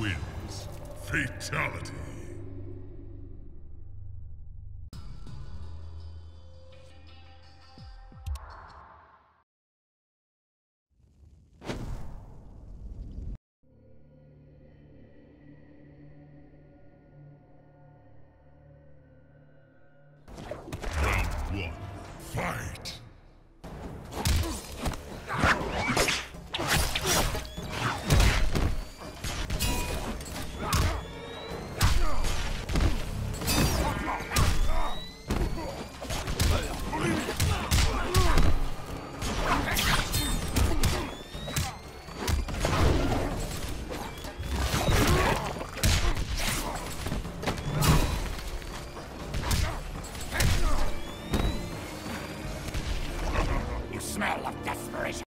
wins. Fatality. Round one. Fight! Smell of desperation.